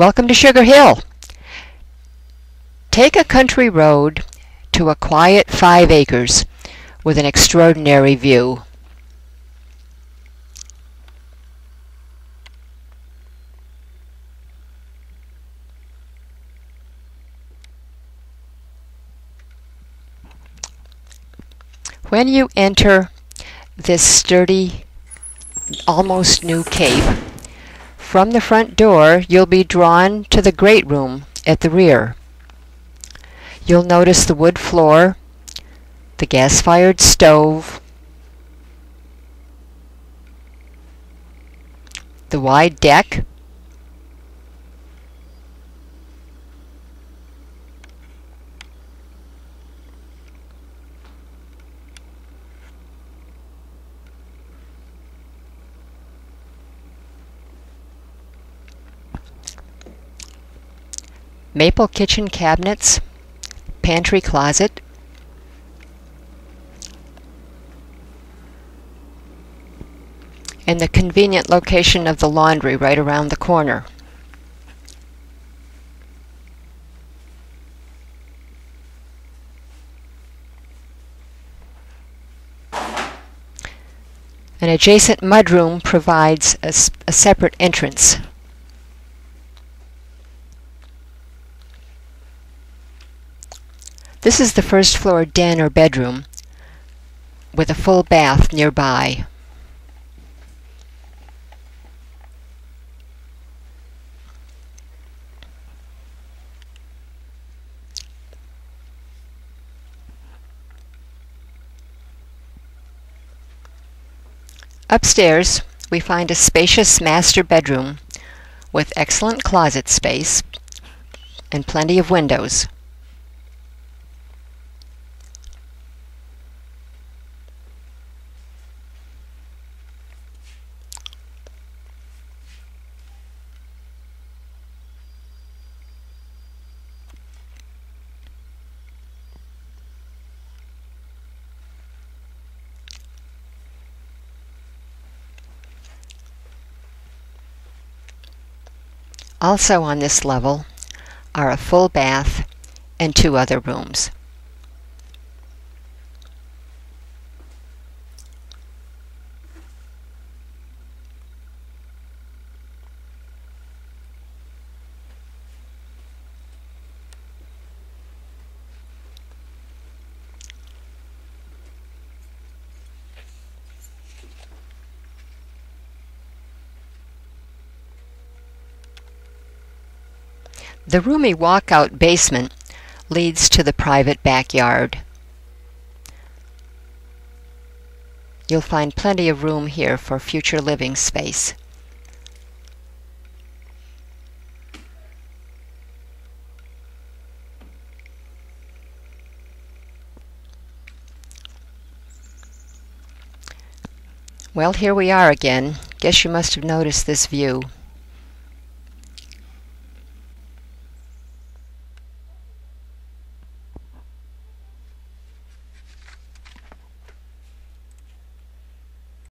Welcome to Sugar Hill. Take a country road to a quiet five acres with an extraordinary view. When you enter this sturdy, almost new cape, from the front door you'll be drawn to the great room at the rear. You'll notice the wood floor, the gas-fired stove, the wide deck, maple kitchen cabinets, pantry closet, and the convenient location of the laundry right around the corner. An adjacent mudroom provides a, a separate entrance. This is the first floor den or bedroom with a full bath nearby. Upstairs, we find a spacious master bedroom with excellent closet space and plenty of windows. Also on this level are a full bath and two other rooms. The roomy walkout basement leads to the private backyard. You'll find plenty of room here for future living space. Well, here we are again. Guess you must have noticed this view.